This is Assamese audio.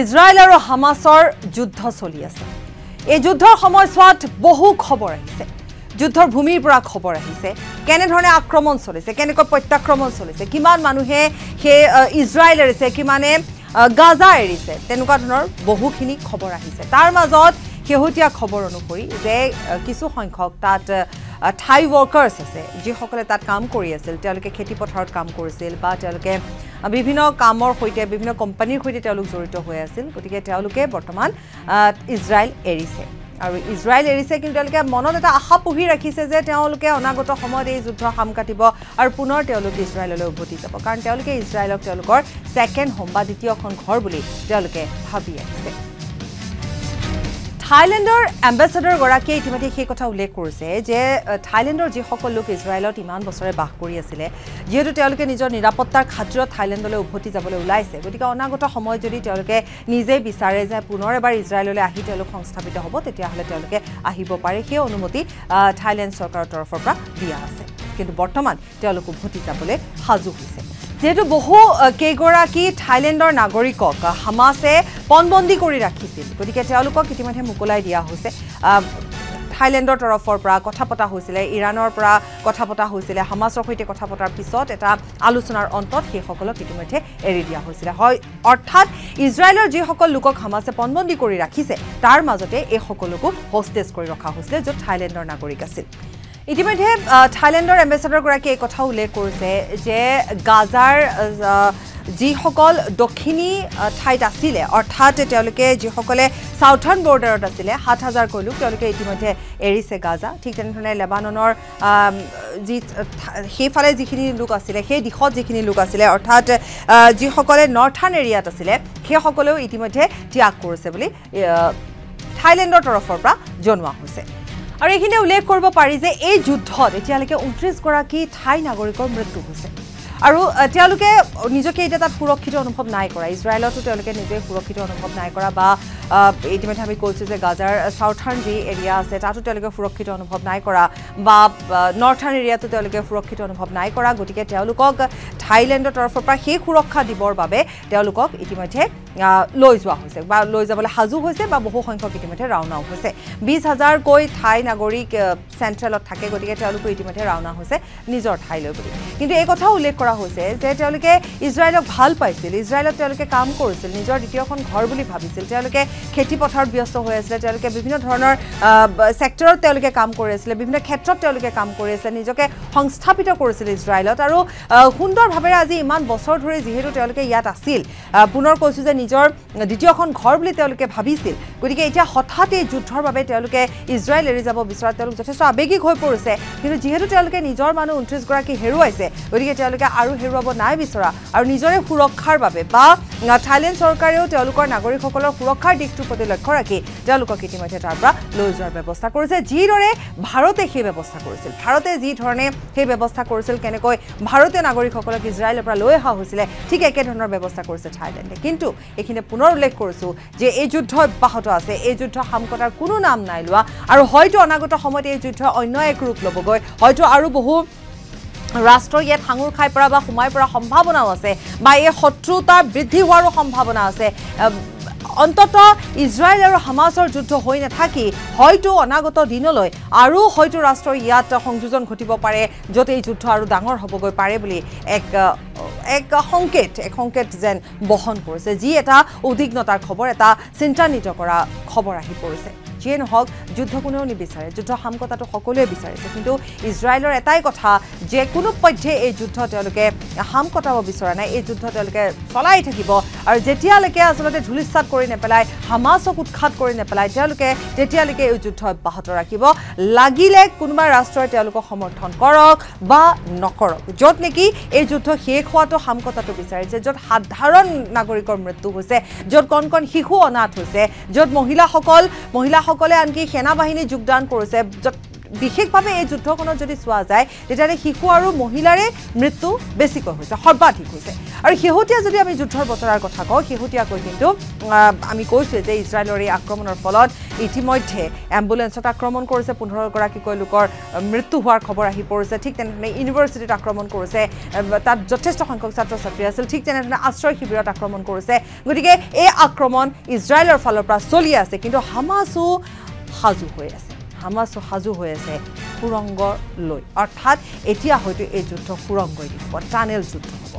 ইজৰাইল আৰু হামাছৰ যুদ্ধ চলি আছে। এই যুদ্ধৰ সময়ছোৱাত বহু খবৰ আহিছে। যুদ্ধৰ ভূমিৰ পৰা খবৰ আহিছে। কেনেধৰণে আক্ৰমণ চলিছে কেনেকৈ প্ৰত্যাক্ৰমণ চলিছে কিমান মানুহে সেই ইজৰাইল এৰিছে কিমানে গাজা এৰিছে তেনেকুৱা ধৰণৰ বহুখিনি খবৰ আহিছে। তাৰ মাজত শেহতীয়া খবৰ অনুসৰি যে কিছু সংখ্যক তাত ঠাই ৱৰ্কাৰ্ছ আছে যিসকলে তাত কাম কৰি আছিল। তেওঁলোকে খেতিপথাৰত কাম কৰিছিল বা তেওঁলোকে বিভিন্ন কামৰ সৈতে বিভিন্ন কোম্পানীৰ সৈতে তেওঁলোক জড়িত হৈ আছিল। গতিকে তেওঁলোকে বৰ্তমান ইজৰাইল এৰিছে। আৰু ইজৰাইল এৰিছে কিন্তু তেওঁলোকে মনত এটা আশা পুহি ৰাখিছে যে তেওঁলোকে অনাগত সময়ত এই যুদ্ধ সাম কাটিব আৰু পুনৰ তেওঁলোক ইজৰাইললৈ উভতি যাব। কাৰণ তেওঁলোকে ইজৰাইলক তেওঁলোকৰ ছেকেণ্ড হোম বা দ্বিতীয়খন ঘৰ বুলি তেওঁলোকে ভাবি আহিছে। থাইলেণ্ডৰ এম্বেচাডৰগৰাকীয়ে ইতিমধ্যে সেই কথা উল্লেখ কৰিছে যে থাইলেণ্ডৰ যিসকল লোক ইজৰাইলত ইমান বছৰে বাস কৰি আছিলে যিহেতু তেওঁলোকে নিজৰ নিৰাপত্তাৰ খাতিৰত থাইলেণ্ডলৈ উভতি যাবলৈ ওলাইছে। গতিকে অনাগত সময়ত যদি তেওঁলোকে নিজেই বিচাৰে যে পুনৰ এবাৰ ইজৰাইললৈ আহি তেওঁলোক সংস্থাপিত হ'ব তেতিয়াহ'লে তেওঁলোকে আহিব পাৰে। সেই অনুমতি থাইলেণ্ড চৰকাৰৰ তৰফৰ পৰা দিয়া আছে। কিন্তু বৰ্তমান তেওঁলোক উভতি যাবলৈ সাজু হৈছে। যিহেতু বহু কেইগৰাকী থাইলেণ্ডৰ নাগৰিকক হামাছে পণবন্দী কৰি ৰাখিছিল। গতিকে তেওঁলোকক ইতিমধ্যে মোকলাই দিয়া হৈছে। থাইলেণ্ডৰ তৰফৰ পৰা কথা পতা হৈছিলে ইৰাণৰ পৰা কথা পতা হৈছিলে হামাছৰ সৈতে কথা পতাৰ পিছত এটা আলোচনাৰ অন্তত সেইসকলক ইতিমধ্যে এৰি দিয়া হৈছিলে। হয় অৰ্থাৎ ইজৰাইলৰ যিসকল লোকক হামাছে পণবন্দী কৰি ৰাখিছে তাৰ মাজতে এই সকলোকো হোষ্টেজ কৰি ৰখা হৈছিলে য'ত থাইলেণ্ডৰ নাগৰিক আছিল। ইতিমধ্যে থাইলেণ্ডৰ এম্বেচাডৰগৰাকীয়ে এই কথা উল্লেখ কৰিছে যে গাজাৰ যিসকল দক্ষিণী ঠাইত আছিলে অৰ্থাৎ তেওঁলোকে যিসকলে চাউথাৰ্ণ বৰ্ডাৰত আছিলে সাত হাজাৰকৈ লোক তেওঁলোকে ইতিমধ্যে এৰিছে গাজা। ঠিক তেনেধৰণে লেবাননৰ যি সেইফালে যিখিনি লোক আছিলে সেই দিশত যিখিনি লোক আছিলে অৰ্থাৎ যিসকলে নർത്থাৰ্ণ এৰিয়াত আছিলে সেইসকলেও ইতিমধ্যে ত্যাগ কৰিছে বুলি থাইলেণ্ডৰ তৰফৰ পৰা জনোৱা হৈছে। আৰু এইখিনি উল্লেখ কৰিব পাৰি যে এই যুদ্ধত এতিয়ালৈকে ঊনত্ৰিছগৰাকী ঠাই নাগৰিকৰ মৃত্যু হৈছে। আৰু তেওঁলোকে নিজকে এতিয়া তাত সুৰক্ষিত অনুভৱ নাই কৰা। ইজৰাইলতো তেওঁলোকে নিজে সুৰক্ষিত অনুভৱ নাই কৰা বা ইতিমধ্যে আমি কৈছোঁ যে গাজাৰ চাউথাৰ্ণ যি এৰিয়া আছে তাতো তেওঁলোকে সুৰক্ষিত অনুভৱ নাই কৰা বা নർത്থাৰ্ণ এৰিয়াতো তেওঁলোকে সুৰক্ষিত অনুভৱ নাই কৰা। গতিকে তেওঁলোকক থাইলেণ্ডৰ তৰফৰ পৰা সেই সুৰক্ষা দিবৰ বাবে তেওঁলোকক ইতিমধ্যে লৈ যোৱা হৈছে বা লৈ যাবলৈ সাজু হৈছে বা বহু সংখ্যক ইতিমধ্যে ৰাওনাও হৈছে। বিছ হাজাৰকৈ ঠাই নাগৰিক চেণ্ট্ৰেলত থাকে গতিকে তেওঁলোকো ইতিমধ্যে ৰাওনা হৈছে নিজৰ ঠাইলৈ বুলি। কিন্তু এই কথাও উল্লেখ কৰা হৈছে যে তেওঁলোকে ইজৰাইলক ভাল পাইছিল ইজৰাইলত তেওঁলোকে কাম কৰিছিল নিজৰ দ্বিতীয়খন ঘৰ বুলি ভাবিছিল। তেওঁলোকে খেতি পথাৰত ব্যস্ত হৈ আছিলে তেওঁলোকে বিভিন্ন ধৰণৰ ছেক্টৰত তেওঁলোকে কাম কৰি আছিলে বিভিন্ন ক্ষেত্ৰত তেওঁলোকে কাম কৰি আছে নিজকে সংস্থাপিত কৰিছিল ইজৰাইলত। আৰু সুন্দৰভাৱেৰে আজি ইমান বছৰ ধৰি যিহেতু তেওঁলোকে ইয়াত আছিল পুনৰ কৈছোঁ যে নিজৰ দ্বিতীয়খন ঘৰ বুলি তেওঁলোকে ভাবিছিল। গতিকে এতিয়া এই যুদ্ধৰ বাবে তেওঁলোকে ইজৰাইল এৰি যাব বিচৰা তেওঁলোক যথেষ্ট আৱেগিক হৈ পৰিছে। কিন্তু যিহেতু তেওঁলোকে নিজৰ মানুহ ঊনত্ৰিছগৰাকী হেৰুৱাইছে গতিকে তেওঁলোকে আৰু হেৰুৱাব নাই বিচৰা। আৰু নিজৰে সুৰক্ষাৰ বাবে বা থাইলেণ্ড চৰকাৰেও তেওঁলোকৰ নাগৰিকসকলৰ সুৰক্ষাৰ দিশটোৰ প্ৰতি লক্ষ্য ৰাখি তেওঁলোকক ইতিমধ্যে তাৰ পৰা লৈ যোৱাৰ ব্যৱস্থা কৰিছে যিদৰে ভাৰতে সেই ব্যৱস্থা কৰিছিল। ভাৰতে যি ধৰণে সেই ব্যৱস্থা কৰিছিল কেনেকৈ ভাৰতীয় নাগৰিকসকলক ইজৰাইলৰ পৰা লৈ অহা হৈছিলে ঠিক একেধৰণৰ ব্যৱস্থা কৰিছে থাইলেণ্ডে। কিন্তু এইখিনি পুনৰ উল্লেখ কৰিছোঁ যে এই যুদ্ধ অব্যাহত আছে। এই যুদ্ধ সামকতাৰ কোনো নাম নাই লোৱা। আৰু হয়তো অনাগত সময়ত এই যুদ্ধ অন্য এক ৰূপ ল'বগৈ। হয়তো আৰু বহু ৰাষ্ট্ৰ ইয়াত সাঙুৰ খাই পৰা বা সোমাই পৰা সম্ভাৱনাও আছে বা এই শত্ৰুতা বৃদ্ধি হোৱাৰো সম্ভাৱনা আছে। অন্তত ইজৰাইল আৰু হামাছৰ যুদ্ধ হৈ নাথাকি হয়তো অনাগত দিনলৈ আৰু হয়তো ৰাষ্ট্ৰৰ ইয়াত সংযোজন ঘটিব পাৰে য'ত এই যুদ্ধ আৰু ডাঙৰ হ'বগৈ পাৰে বুলি এক এক সংকেত এক সংকেত যেন বহন কৰিছে যি এটা উদ্বিগ্নতাৰ খবৰ এটা চিন্তান্বিত কৰা খবৰ আহি পৰিছে। যিয়ে নহওক যুদ্ধ কোনেও নিবিচাৰে যুদ্ধ সামকতাটো সকলোৱে বিচাৰিছে কিন্তু ইজৰাইলৰ এটাই কথা যে কোনো পধ্যে এই যুদ্ধ তেওঁলোকে সাম কটাব বিচৰা নাই। এই যুদ্ধ তেওঁলোকে চলাই থাকিব। আৰু যেতিয়ালৈকে আচলতে ধূলিচাত কৰি নেপেলায় হামাছক উৎখাত কৰি নেপেলায় তেওঁলোকে তেতিয়ালৈকে এই যুদ্ধ অব্যাহত ৰাখিব। লাগিলে কোনোবা ৰাষ্ট্ৰই তেওঁলোকক সমৰ্থন কৰক বা নকৰক। য'ত নেকি এই যুদ্ধ শেষ হোৱাটো সামকতাটো বিচাৰিছে য'ত সাধাৰণ নাগৰিকৰ মৃত্যু হৈছে য'ত কণ কণ শিশু অনাথ হৈছে য'ত মহিলাসকল মহিলাসকল সকলে আনকি সেনা বাহিনী যোগদান কৰিছে য'ত বিশেষভাৱে এই যুদ্ধখনত যদি চোৱা যায় তেতিয়াহ'লে শিশু আৰু মহিলাৰে মৃত্যু বেছিকৈ হৈছে সৰ্বাধিক হৈছে। আৰু শেহতীয়া যদি আমি যুদ্ধৰ বতৰাৰ কথা কওঁ শেহতীয়াকৈ কিন্তু আমি কৈছোঁৱে যে ইজৰাইলৰ এই আক্ৰমণৰ ফলত ইতিমধ্যে এম্বুলেঞ্চত আক্ৰমণ কৰিছে পোন্ধৰগৰাকীকৈ লোকৰ মৃত্যু হোৱাৰ খবৰ আহি পৰিছে। ঠিক তেনেধৰণে ইউনিভাৰ্চিটিত আক্ৰমণ কৰিছে তাত যথেষ্ট সংখ্যক ছাত্ৰ ছাত্ৰী আছিল। ঠিক তেনেধৰণে আশ্ৰয় শিবিৰত আক্ৰমণ কৰিছে। গতিকে এই আক্ৰমণ ইজৰাইলৰ ফালৰ পৰা চলি আছে কিন্তু হামাছো সাজু হৈ আছে। হামাছো সাজু হৈ আছে সুৰংগ লৈ। অৰ্থাৎ এতিয়া হয়তো এই যুদ্ধ সুৰংগই দিব টানেল যুদ্ধ হ'ব।